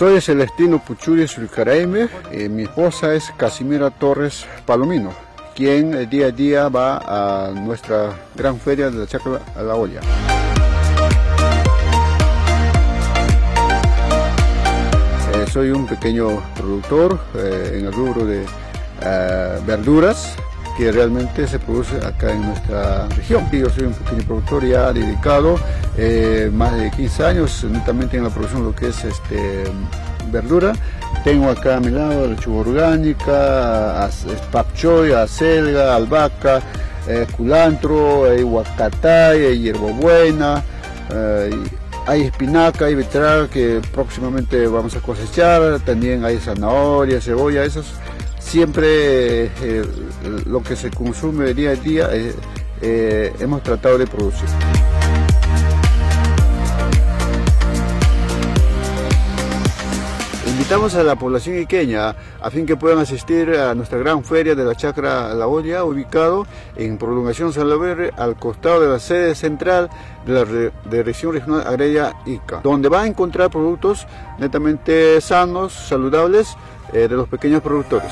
Soy Celestino Puchuri Suricaraime, y mi esposa es Casimira Torres Palomino, quien eh, día a día va a nuestra gran feria de la Chacra a la olla. Eh, soy un pequeño productor eh, en el rubro de verduras que realmente se produce acá en nuestra región. Yo soy un pequeño productor ya dedicado eh, más de 15 años netamente en la producción de lo que es este, verdura. Tengo acá a mi lado lechuga orgánica, papchoy, acelga, albahaca, eh, culantro, hay huacatay, hay hierbabuena, eh, hay espinaca, hay beterraga que próximamente vamos a cosechar, también hay zanahoria, cebolla, esos siempre eh, lo que se consume día a día eh, eh, hemos tratado de producir. Invitamos a la población iqueña a fin que puedan asistir a nuestra gran feria de la Chacra La Olla, ubicado en Prolongación San al costado de la sede central de la Dirección Regional Agraria ICA, donde va a encontrar productos netamente sanos, saludables, de los pequeños productores.